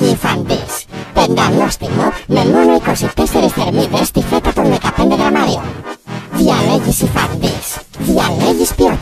ελληνική φαντής. Με μόνο 24 θερμίδες στη φέτα των 15 γραμμαρίων. Διαλέγεις η φαντής. Διαλέγεις ποιότητα.